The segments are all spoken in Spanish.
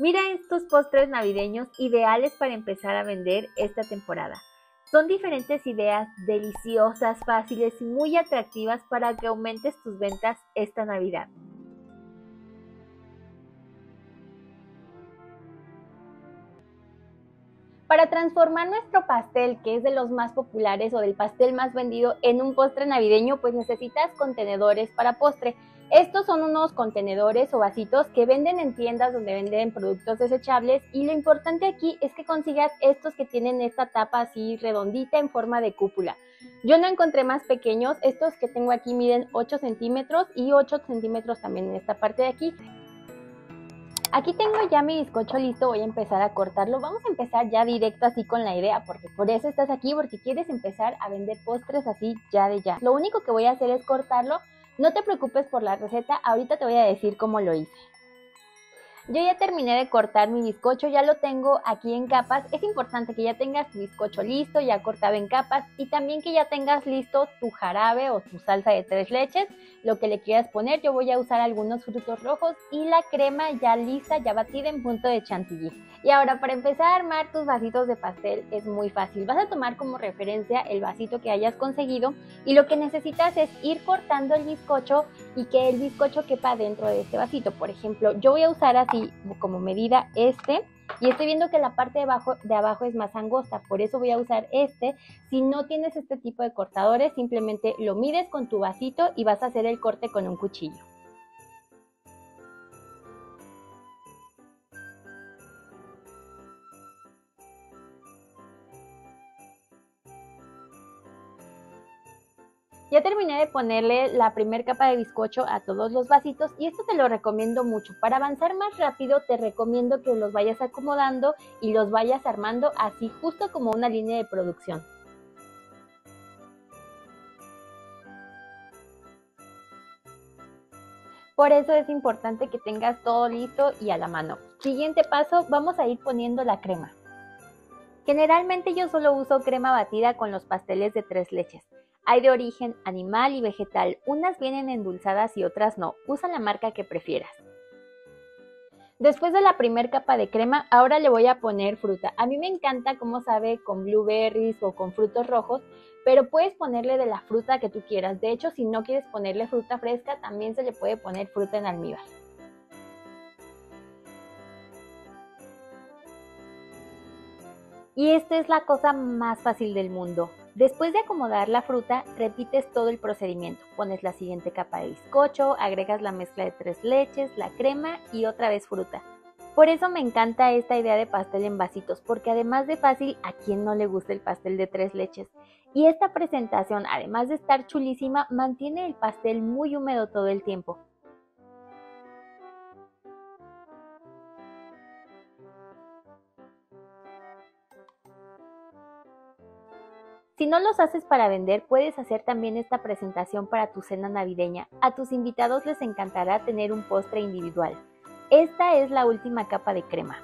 Mira estos postres navideños ideales para empezar a vender esta temporada. Son diferentes ideas deliciosas, fáciles y muy atractivas para que aumentes tus ventas esta Navidad. Para transformar nuestro pastel, que es de los más populares o del pastel más vendido, en un postre navideño, pues necesitas contenedores para postre. Estos son unos contenedores o vasitos que venden en tiendas donde venden productos desechables y lo importante aquí es que consigas estos que tienen esta tapa así redondita en forma de cúpula. Yo no encontré más pequeños, estos que tengo aquí miden 8 centímetros y 8 centímetros también en esta parte de aquí. Aquí tengo ya mi bizcocho listo, voy a empezar a cortarlo. Vamos a empezar ya directo así con la idea, porque por eso estás aquí, porque quieres empezar a vender postres así ya de ya. Lo único que voy a hacer es cortarlo. No te preocupes por la receta, ahorita te voy a decir cómo lo hice. Yo ya terminé de cortar mi bizcocho, ya lo tengo aquí en capas. Es importante que ya tengas tu bizcocho listo, ya cortado en capas y también que ya tengas listo tu jarabe o tu salsa de tres leches, lo que le quieras poner. Yo voy a usar algunos frutos rojos y la crema ya lista, ya batida en punto de chantilly. Y ahora para empezar a armar tus vasitos de pastel es muy fácil. Vas a tomar como referencia el vasito que hayas conseguido y lo que necesitas es ir cortando el bizcocho y que el bizcocho quepa dentro de este vasito. Por ejemplo, yo voy a usar así como medida este y estoy viendo que la parte de abajo, de abajo es más angosta, por eso voy a usar este. Si no tienes este tipo de cortadores, simplemente lo mides con tu vasito y vas a hacer el corte con un cuchillo. Ya terminé de ponerle la primera capa de bizcocho a todos los vasitos y esto te lo recomiendo mucho. Para avanzar más rápido te recomiendo que los vayas acomodando y los vayas armando así justo como una línea de producción. Por eso es importante que tengas todo listo y a la mano. Siguiente paso, vamos a ir poniendo la crema. Generalmente yo solo uso crema batida con los pasteles de tres leches. Hay de origen animal y vegetal, unas vienen endulzadas y otras no. Usa la marca que prefieras. Después de la primera capa de crema, ahora le voy a poner fruta. A mí me encanta cómo sabe con blueberries o con frutos rojos, pero puedes ponerle de la fruta que tú quieras. De hecho, si no quieres ponerle fruta fresca, también se le puede poner fruta en almíbar. Y esta es la cosa más fácil del mundo. Después de acomodar la fruta, repites todo el procedimiento. Pones la siguiente capa de bizcocho, agregas la mezcla de tres leches, la crema y otra vez fruta. Por eso me encanta esta idea de pastel en vasitos, porque además de fácil, ¿a quién no le gusta el pastel de tres leches? Y esta presentación, además de estar chulísima, mantiene el pastel muy húmedo todo el tiempo. Si no los haces para vender, puedes hacer también esta presentación para tu cena navideña. A tus invitados les encantará tener un postre individual. Esta es la última capa de crema.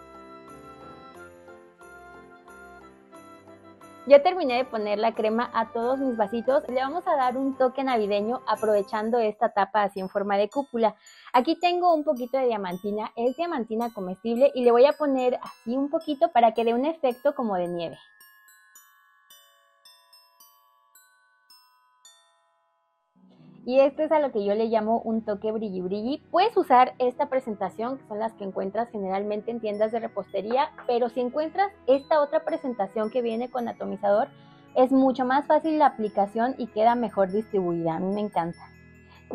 Ya terminé de poner la crema a todos mis vasitos. Le vamos a dar un toque navideño aprovechando esta tapa así en forma de cúpula. Aquí tengo un poquito de diamantina, es diamantina comestible y le voy a poner así un poquito para que dé un efecto como de nieve. Y este es a lo que yo le llamo un toque brilli brilli. Puedes usar esta presentación, que son las que encuentras generalmente en tiendas de repostería, pero si encuentras esta otra presentación que viene con atomizador, es mucho más fácil la aplicación y queda mejor distribuida. A mí me encanta.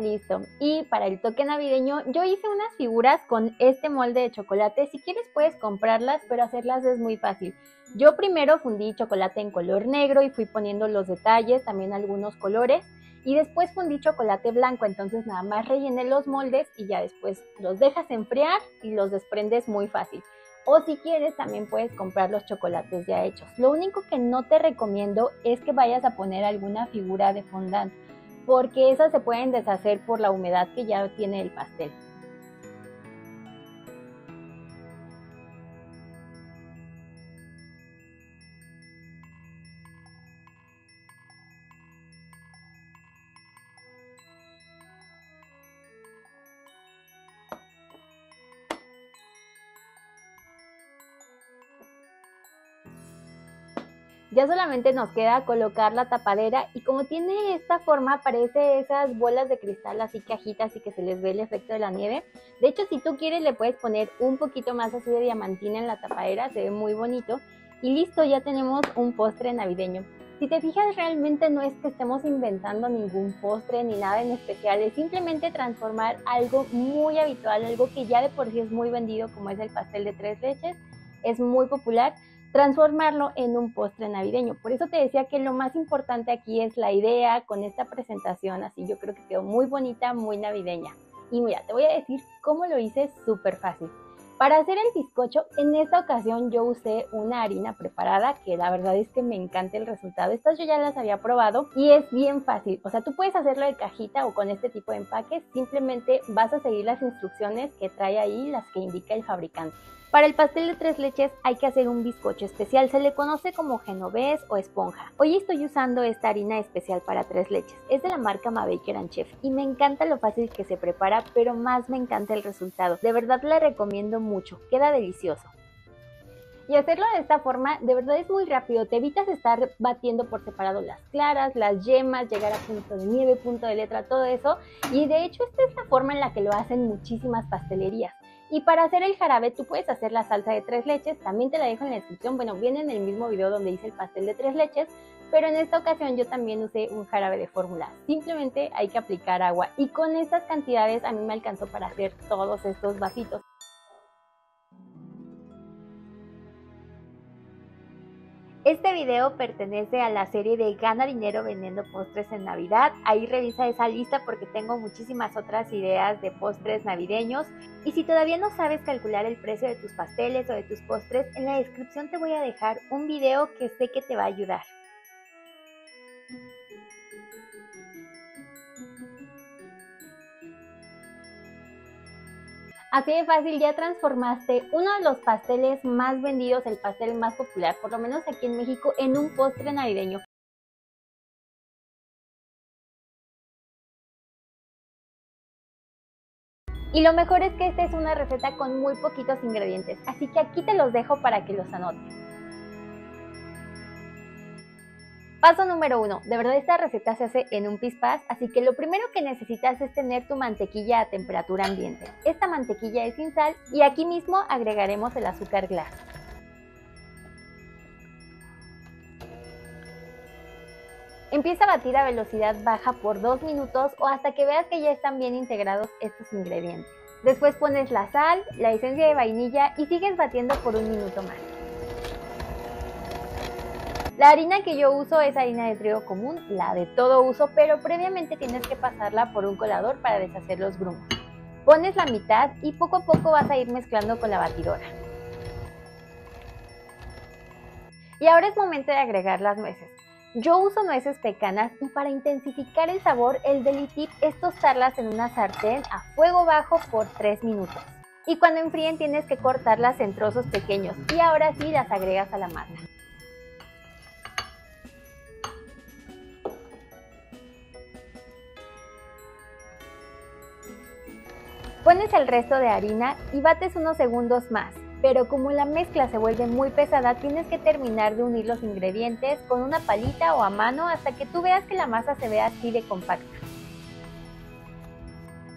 Listo. Y para el toque navideño, yo hice unas figuras con este molde de chocolate. Si quieres puedes comprarlas, pero hacerlas es muy fácil. Yo primero fundí chocolate en color negro y fui poniendo los detalles, también algunos colores y después fundí chocolate blanco, entonces nada más rellené los moldes y ya después los dejas enfriar y los desprendes muy fácil. O si quieres también puedes comprar los chocolates ya hechos. Lo único que no te recomiendo es que vayas a poner alguna figura de fondant, porque esas se pueden deshacer por la humedad que ya tiene el pastel. Ya solamente nos queda colocar la tapadera y como tiene esta forma parece esas bolas de cristal así que agitas y que se les ve el efecto de la nieve. De hecho si tú quieres le puedes poner un poquito más así de diamantina en la tapadera, se ve muy bonito. Y listo, ya tenemos un postre navideño. Si te fijas, realmente no es que estemos inventando ningún postre ni nada en especial, es simplemente transformar algo muy habitual, algo que ya de por sí es muy vendido, como es el pastel de tres leches, es muy popular, transformarlo en un postre navideño. Por eso te decía que lo más importante aquí es la idea con esta presentación, así yo creo que quedó muy bonita, muy navideña. Y mira, te voy a decir cómo lo hice súper fácil. Para hacer el bizcocho, en esta ocasión yo usé una harina preparada, que la verdad es que me encanta el resultado. Estas yo ya las había probado y es bien fácil. O sea, tú puedes hacerlo de cajita o con este tipo de empaques. Simplemente vas a seguir las instrucciones que trae ahí, las que indica el fabricante. Para el pastel de tres leches hay que hacer un bizcocho especial, se le conoce como genovés o esponja. Hoy estoy usando esta harina especial para tres leches, es de la marca Mabaker Chef y me encanta lo fácil que se prepara, pero más me encanta el resultado. De verdad la recomiendo mucho, queda delicioso. Y hacerlo de esta forma de verdad es muy rápido, te evitas estar batiendo por separado las claras, las yemas, llegar a punto de nieve, punto de letra, todo eso. Y de hecho esta es la forma en la que lo hacen muchísimas pastelerías. Y para hacer el jarabe tú puedes hacer la salsa de tres leches, también te la dejo en la descripción, bueno, viene en el mismo video donde hice el pastel de tres leches, pero en esta ocasión yo también usé un jarabe de fórmula. Simplemente hay que aplicar agua y con estas cantidades a mí me alcanzó para hacer todos estos vasitos. Este video pertenece a la serie de Gana dinero vendiendo postres en Navidad. Ahí revisa esa lista porque tengo muchísimas otras ideas de postres navideños. Y si todavía no sabes calcular el precio de tus pasteles o de tus postres, en la descripción te voy a dejar un video que sé que te va a ayudar. Así de fácil ya transformaste uno de los pasteles más vendidos, el pastel más popular, por lo menos aquí en México, en un postre navideño. Y lo mejor es que esta es una receta con muy poquitos ingredientes, así que aquí te los dejo para que los anotes. Paso número uno, de verdad esta receta se hace en un pispás, así que lo primero que necesitas es tener tu mantequilla a temperatura ambiente. Esta mantequilla es sin sal y aquí mismo agregaremos el azúcar glass. Empieza a batir a velocidad baja por 2 minutos o hasta que veas que ya están bien integrados estos ingredientes. Después pones la sal, la esencia de vainilla y sigues batiendo por un minuto más. La harina que yo uso es harina de trigo común, la de todo uso, pero previamente tienes que pasarla por un colador para deshacer los grumos. Pones la mitad y poco a poco vas a ir mezclando con la batidora. Y ahora es momento de agregar las nueces. Yo uso nueces pecanas y para intensificar el sabor, el deli tip es tostarlas en una sartén a fuego bajo por 3 minutos. Y cuando enfríen tienes que cortarlas en trozos pequeños y ahora sí las agregas a la masa. Pones el resto de harina y bates unos segundos más, pero como la mezcla se vuelve muy pesada, tienes que terminar de unir los ingredientes con una palita o a mano hasta que tú veas que la masa se vea así de compacta.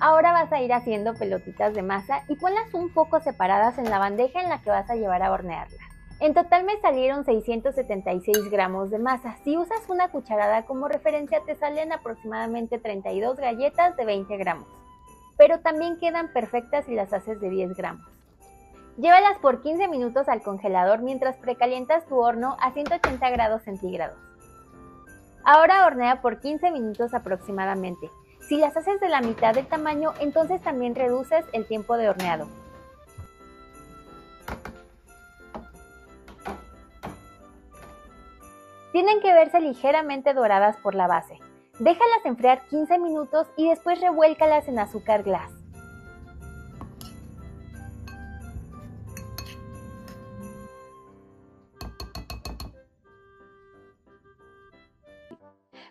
Ahora vas a ir haciendo pelotitas de masa y ponlas un poco separadas en la bandeja en la que vas a llevar a hornearlas. En total me salieron 676 gramos de masa. Si usas una cucharada como referencia te salen aproximadamente 32 galletas de 20 gramos pero también quedan perfectas si las haces de 10 gramos. Llévalas por 15 minutos al congelador mientras precalientas tu horno a 180 grados centígrados. Ahora hornea por 15 minutos aproximadamente. Si las haces de la mitad del tamaño, entonces también reduces el tiempo de horneado. Tienen que verse ligeramente doradas por la base. Déjalas enfriar 15 minutos y después revuélcalas en azúcar glass.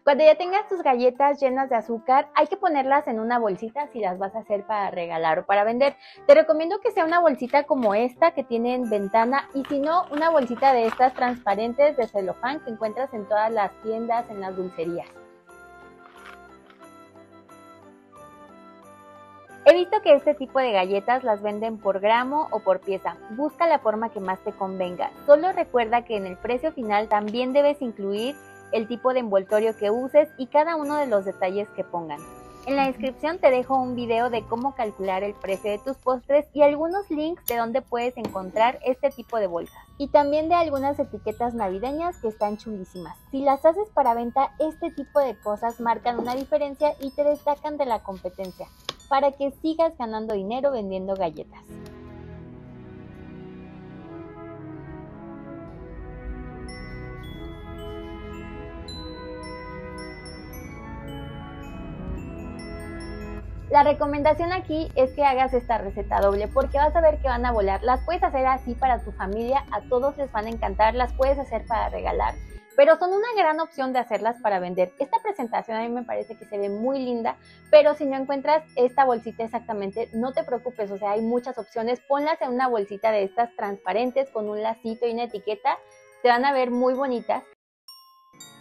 Cuando ya tengas tus galletas llenas de azúcar, hay que ponerlas en una bolsita si las vas a hacer para regalar o para vender. Te recomiendo que sea una bolsita como esta que tiene en ventana y si no, una bolsita de estas transparentes de celofán que encuentras en todas las tiendas, en las dulcerías. He visto que este tipo de galletas las venden por gramo o por pieza. Busca la forma que más te convenga. Solo recuerda que en el precio final también debes incluir el tipo de envoltorio que uses y cada uno de los detalles que pongan. En la descripción te dejo un video de cómo calcular el precio de tus postres y algunos links de donde puedes encontrar este tipo de bolsas. Y también de algunas etiquetas navideñas que están chulísimas. Si las haces para venta, este tipo de cosas marcan una diferencia y te destacan de la competencia, para que sigas ganando dinero vendiendo galletas. La recomendación aquí es que hagas esta receta doble porque vas a ver que van a volar. Las puedes hacer así para tu familia, a todos les van a encantar, las puedes hacer para regalar, pero son una gran opción de hacerlas para vender. Esta presentación a mí me parece que se ve muy linda, pero si no encuentras esta bolsita exactamente, no te preocupes, o sea, hay muchas opciones. Ponlas en una bolsita de estas transparentes con un lacito y una etiqueta, te van a ver muy bonitas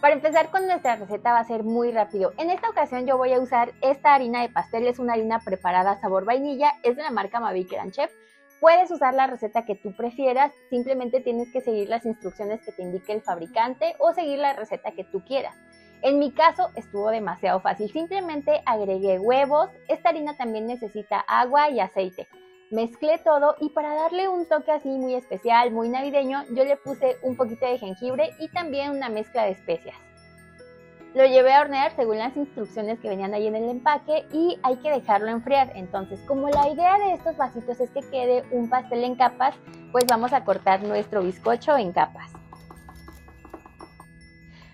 para empezar con nuestra receta va a ser muy rápido. En esta ocasión yo voy a usar esta harina de pastel, es una harina preparada sabor vainilla, es de la marca Mavic Chef. Puedes usar la receta que tú prefieras, simplemente tienes que seguir las instrucciones que te indique el fabricante o seguir la receta que tú quieras. En mi caso estuvo demasiado fácil, simplemente agregué huevos, esta harina también necesita agua y aceite. Mezclé todo y para darle un toque así muy especial, muy navideño, yo le puse un poquito de jengibre y también una mezcla de especias. Lo llevé a hornear según las instrucciones que venían ahí en el empaque y hay que dejarlo enfriar. Entonces, como la idea de estos vasitos es que quede un pastel en capas, pues vamos a cortar nuestro bizcocho en capas.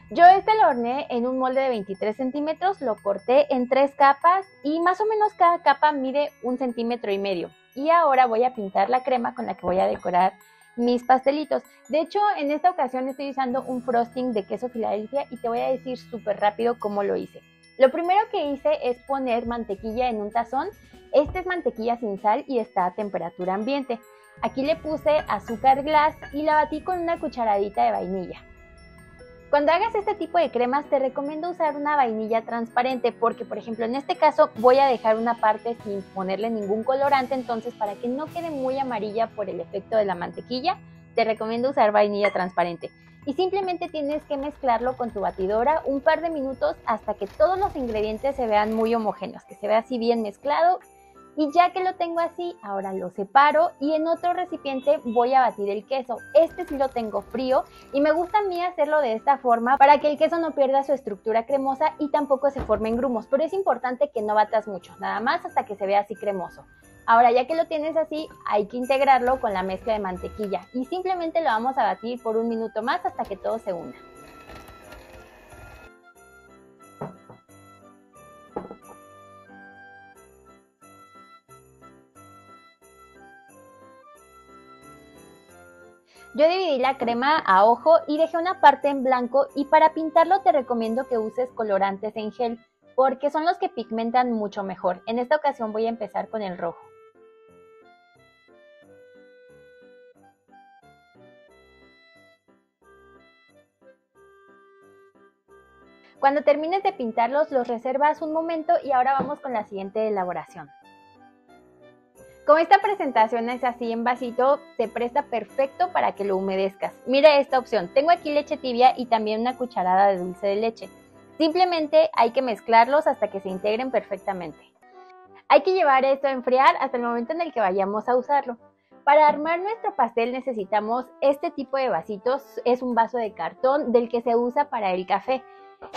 Yo este lo horneé en un molde de 23 centímetros, lo corté en tres capas y más o menos cada capa mide un centímetro y medio. Y ahora voy a pintar la crema con la que voy a decorar mis pastelitos. De hecho, en esta ocasión estoy usando un frosting de queso Filadelfia y te voy a decir súper rápido cómo lo hice. Lo primero que hice es poner mantequilla en un tazón. Esta es mantequilla sin sal y está a temperatura ambiente. Aquí le puse azúcar glass y la batí con una cucharadita de vainilla. Cuando hagas este tipo de cremas te recomiendo usar una vainilla transparente porque por ejemplo en este caso voy a dejar una parte sin ponerle ningún colorante entonces para que no quede muy amarilla por el efecto de la mantequilla te recomiendo usar vainilla transparente. Y simplemente tienes que mezclarlo con tu batidora un par de minutos hasta que todos los ingredientes se vean muy homogéneos, que se vea así bien mezclado y ya que lo tengo así, ahora lo separo y en otro recipiente voy a batir el queso. Este sí lo tengo frío y me gusta a mí hacerlo de esta forma para que el queso no pierda su estructura cremosa y tampoco se formen grumos. Pero es importante que no batas mucho, nada más hasta que se vea así cremoso. Ahora ya que lo tienes así, hay que integrarlo con la mezcla de mantequilla y simplemente lo vamos a batir por un minuto más hasta que todo se una. Yo dividí la crema a ojo y dejé una parte en blanco y para pintarlo te recomiendo que uses colorantes en gel porque son los que pigmentan mucho mejor. En esta ocasión voy a empezar con el rojo. Cuando termines de pintarlos, los reservas un momento y ahora vamos con la siguiente elaboración. Como esta presentación es así en vasito, se presta perfecto para que lo humedezcas. Mira esta opción, tengo aquí leche tibia y también una cucharada de dulce de leche. Simplemente hay que mezclarlos hasta que se integren perfectamente. Hay que llevar esto a enfriar hasta el momento en el que vayamos a usarlo. Para armar nuestro pastel necesitamos este tipo de vasitos, es un vaso de cartón del que se usa para el café.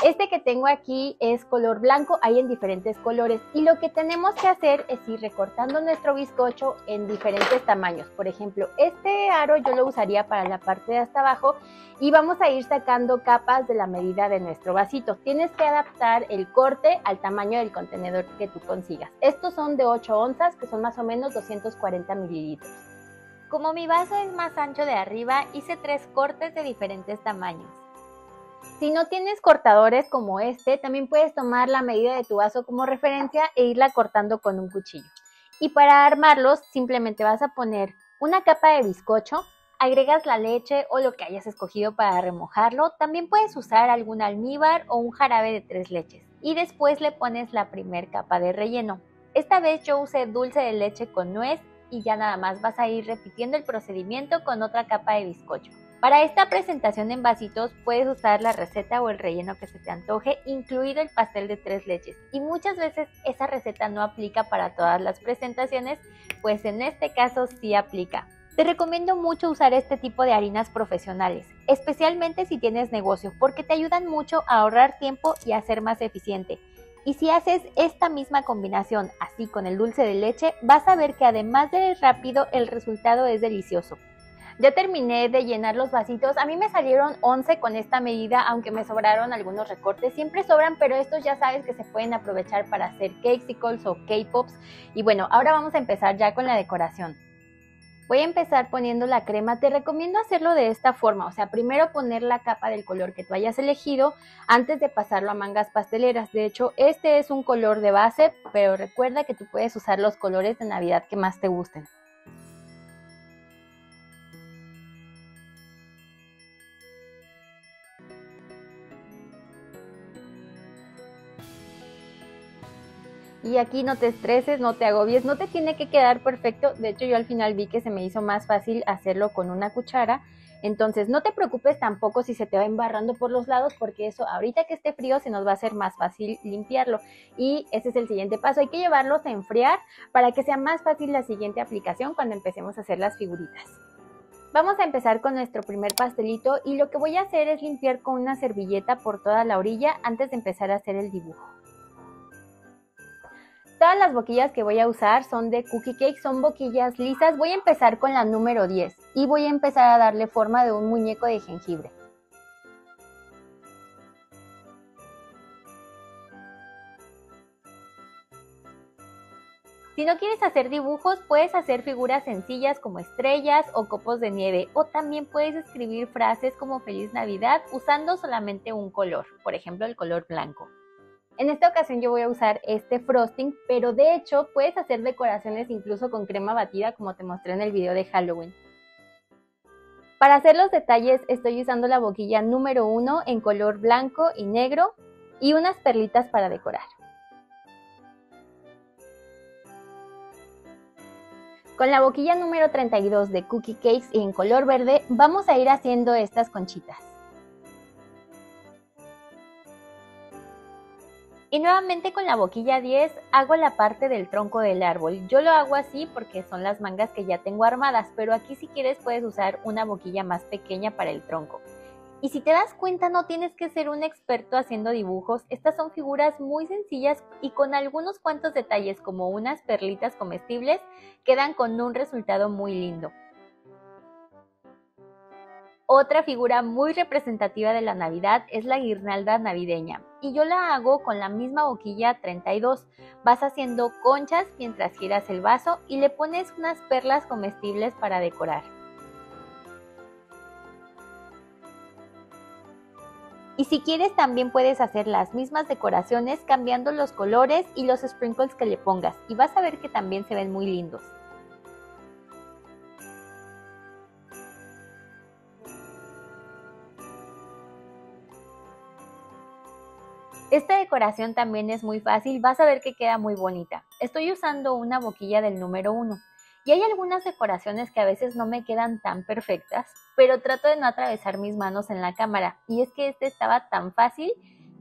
Este que tengo aquí es color blanco, hay en diferentes colores y lo que tenemos que hacer es ir recortando nuestro bizcocho en diferentes tamaños. Por ejemplo, este aro yo lo usaría para la parte de hasta abajo y vamos a ir sacando capas de la medida de nuestro vasito. Tienes que adaptar el corte al tamaño del contenedor que tú consigas. Estos son de 8 onzas, que son más o menos 240 mililitros. Como mi vaso es más ancho de arriba, hice tres cortes de diferentes tamaños. Si no tienes cortadores como este, también puedes tomar la medida de tu vaso como referencia e irla cortando con un cuchillo. Y para armarlos, simplemente vas a poner una capa de bizcocho, agregas la leche o lo que hayas escogido para remojarlo. También puedes usar algún almíbar o un jarabe de tres leches. Y después le pones la primer capa de relleno. Esta vez yo usé dulce de leche con nuez y ya nada más vas a ir repitiendo el procedimiento con otra capa de bizcocho. Para esta presentación en vasitos puedes usar la receta o el relleno que se te antoje, incluido el pastel de tres leches. Y muchas veces esa receta no aplica para todas las presentaciones, pues en este caso sí aplica. Te recomiendo mucho usar este tipo de harinas profesionales, especialmente si tienes negocio, porque te ayudan mucho a ahorrar tiempo y a ser más eficiente. Y si haces esta misma combinación así con el dulce de leche, vas a ver que además de rápido, el resultado es delicioso. Ya terminé de llenar los vasitos. A mí me salieron 11 con esta medida, aunque me sobraron algunos recortes. Siempre sobran, pero estos ya sabes que se pueden aprovechar para hacer cakesicles o K-pops. Y bueno, ahora vamos a empezar ya con la decoración. Voy a empezar poniendo la crema. Te recomiendo hacerlo de esta forma, o sea, primero poner la capa del color que tú hayas elegido antes de pasarlo a mangas pasteleras. De hecho, este es un color de base, pero recuerda que tú puedes usar los colores de Navidad que más te gusten. Y aquí no te estreses, no te agobies, no te tiene que quedar perfecto. De hecho, yo al final vi que se me hizo más fácil hacerlo con una cuchara. Entonces, no te preocupes tampoco si se te va embarrando por los lados, porque eso ahorita que esté frío se nos va a hacer más fácil limpiarlo. Y ese es el siguiente paso. Hay que llevarlos a enfriar para que sea más fácil la siguiente aplicación cuando empecemos a hacer las figuritas. Vamos a empezar con nuestro primer pastelito y lo que voy a hacer es limpiar con una servilleta por toda la orilla antes de empezar a hacer el dibujo. Todas las boquillas que voy a usar son de cookie cake, son boquillas lisas. Voy a empezar con la número 10 y voy a empezar a darle forma de un muñeco de jengibre. Si no quieres hacer dibujos, puedes hacer figuras sencillas como estrellas o copos de nieve o también puedes escribir frases como Feliz Navidad usando solamente un color, por ejemplo el color blanco. En esta ocasión yo voy a usar este frosting, pero de hecho puedes hacer decoraciones incluso con crema batida como te mostré en el video de Halloween. Para hacer los detalles estoy usando la boquilla número 1 en color blanco y negro y unas perlitas para decorar. Con la boquilla número 32 de Cookie Cakes en color verde vamos a ir haciendo estas conchitas. Y nuevamente con la boquilla 10 hago la parte del tronco del árbol. Yo lo hago así porque son las mangas que ya tengo armadas, pero aquí si quieres puedes usar una boquilla más pequeña para el tronco. Y si te das cuenta no tienes que ser un experto haciendo dibujos, estas son figuras muy sencillas y con algunos cuantos detalles como unas perlitas comestibles quedan con un resultado muy lindo. Otra figura muy representativa de la Navidad es la guirnalda navideña y yo la hago con la misma boquilla 32. Vas haciendo conchas mientras giras el vaso y le pones unas perlas comestibles para decorar. Y si quieres también puedes hacer las mismas decoraciones cambiando los colores y los sprinkles que le pongas y vas a ver que también se ven muy lindos. Esta decoración también es muy fácil, vas a ver que queda muy bonita. Estoy usando una boquilla del número 1 y hay algunas decoraciones que a veces no me quedan tan perfectas, pero trato de no atravesar mis manos en la cámara y es que este estaba tan fácil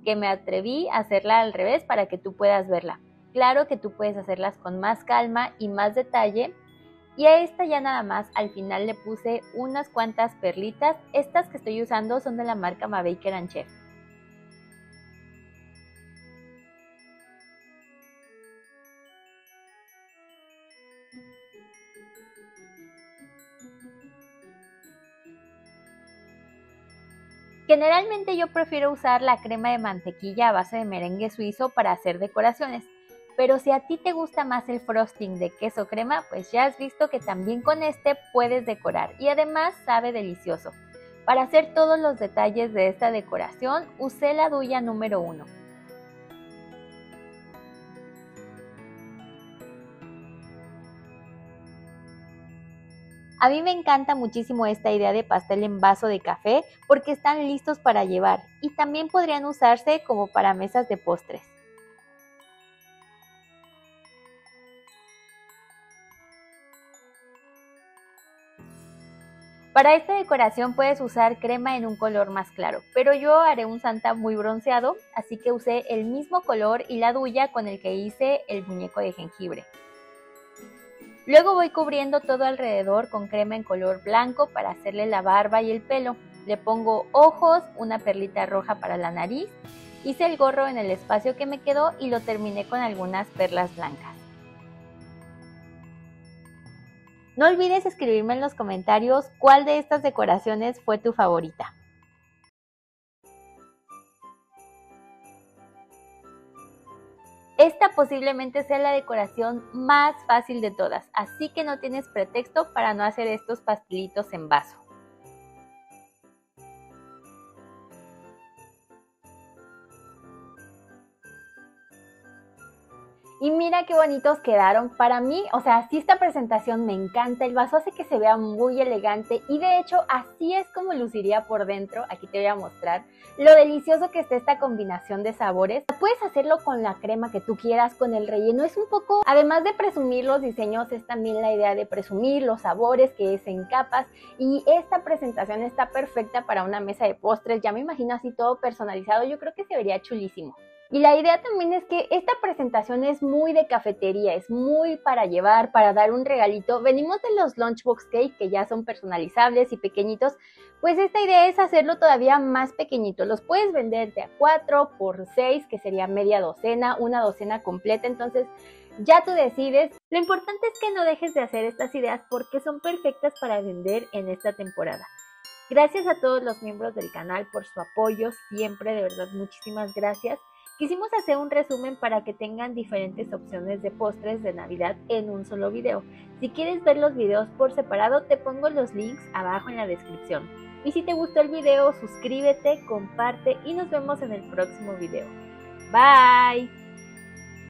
que me atreví a hacerla al revés para que tú puedas verla. Claro que tú puedes hacerlas con más calma y más detalle y a esta ya nada más al final le puse unas cuantas perlitas. Estas que estoy usando son de la marca Mabaker Chef. Generalmente yo prefiero usar la crema de mantequilla a base de merengue suizo para hacer decoraciones, pero si a ti te gusta más el frosting de queso crema, pues ya has visto que también con este puedes decorar y además sabe delicioso. Para hacer todos los detalles de esta decoración usé la duya número 1. A mí me encanta muchísimo esta idea de pastel en vaso de café porque están listos para llevar y también podrían usarse como para mesas de postres. Para esta decoración puedes usar crema en un color más claro, pero yo haré un santa muy bronceado, así que usé el mismo color y la duya con el que hice el muñeco de jengibre. Luego voy cubriendo todo alrededor con crema en color blanco para hacerle la barba y el pelo. Le pongo ojos, una perlita roja para la nariz. Hice el gorro en el espacio que me quedó y lo terminé con algunas perlas blancas. No olvides escribirme en los comentarios cuál de estas decoraciones fue tu favorita. Esta posiblemente sea la decoración más fácil de todas, así que no tienes pretexto para no hacer estos pastelitos en vaso. Y mira qué bonitos quedaron. Para mí, o sea, sí esta presentación me encanta. El vaso hace que se vea muy elegante y de hecho así es como luciría por dentro. Aquí te voy a mostrar lo delicioso que está esta combinación de sabores. Puedes hacerlo con la crema que tú quieras, con el relleno. Es un poco, además de presumir los diseños, es también la idea de presumir los sabores que es en capas. Y esta presentación está perfecta para una mesa de postres. Ya me imagino así todo personalizado. Yo creo que se vería chulísimo. Y la idea también es que esta presentación es muy de cafetería, es muy para llevar, para dar un regalito. Venimos de los lunchbox cake que ya son personalizables y pequeñitos, pues esta idea es hacerlo todavía más pequeñito. Los puedes vender de a 4 por 6, que sería media docena, una docena completa, entonces ya tú decides. Lo importante es que no dejes de hacer estas ideas porque son perfectas para vender en esta temporada. Gracias a todos los miembros del canal por su apoyo, siempre de verdad muchísimas gracias. Quisimos hacer un resumen para que tengan diferentes opciones de postres de Navidad en un solo video. Si quieres ver los videos por separado, te pongo los links abajo en la descripción. Y si te gustó el video, suscríbete, comparte y nos vemos en el próximo video. Bye!